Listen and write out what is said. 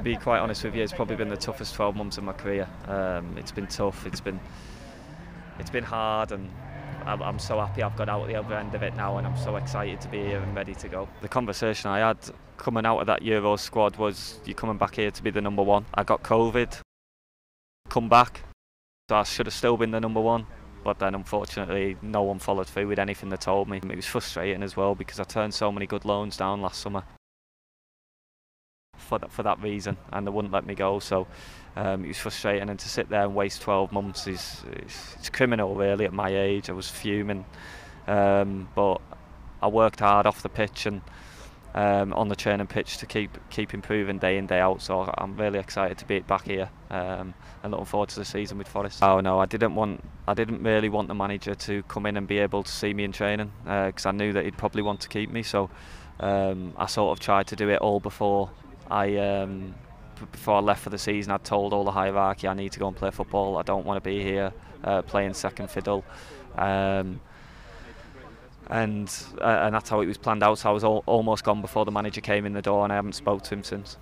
to be quite honest with you, it's probably been the toughest 12 months of my career. Um, it's been tough. It's been it's been hard, and I'm, I'm so happy I've got out the other end of it now, and I'm so excited to be here and ready to go. The conversation I had coming out of that Euro squad was, "You're coming back here to be the number one." I got COVID, come back, so I should have still been the number one. But then, unfortunately, no one followed through with anything they told me. It was frustrating as well because I turned so many good loans down last summer for that, for that reason, and they wouldn't let me go. So um, it was frustrating, and to sit there and waste 12 months is, is it's criminal, really. At my age, I was fuming, um, but I worked hard off the pitch and um, on the training pitch to keep keep improving day in day out. So I'm really excited to be back here um, and looking forward to the season with Forest. Oh no, I didn't want I didn't really want the manager to come in and be able to see me in training because uh, I knew that he'd probably want to keep me. So um, I sort of tried to do it all before I um, before I left for the season, I'd told all the hierarchy I need to go and play football. I don't want to be here uh, playing second fiddle. Um, and uh, and that's how it was planned out. So I was al almost gone before the manager came in the door, and I haven't spoke to him since.